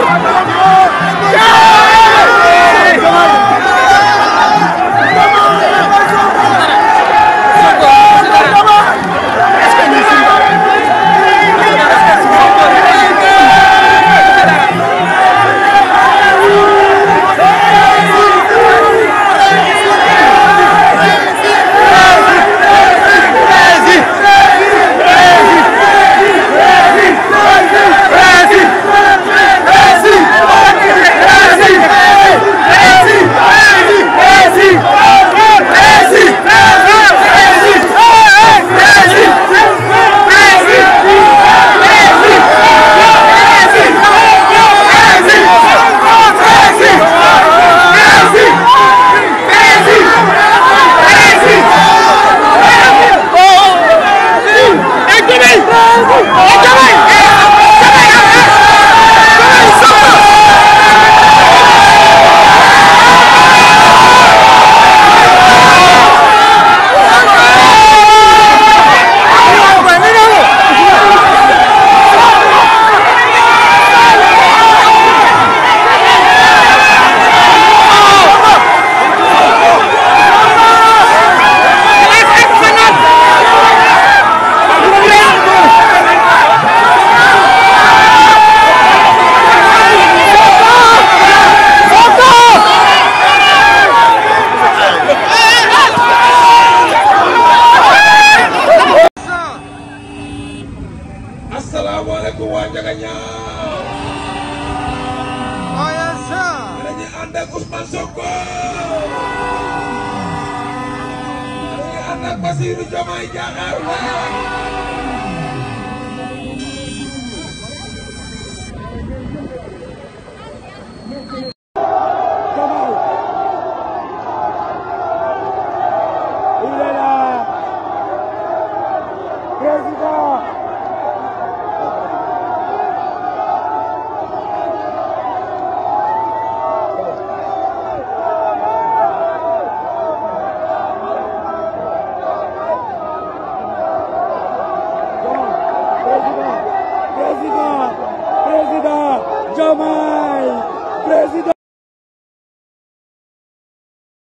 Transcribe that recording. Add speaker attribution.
Speaker 1: Twitter. kuwanyaganya oh, Ayasa Adanya Usman Soko Adanya Basiru presidente, presidente, presidente, jamais, presidente.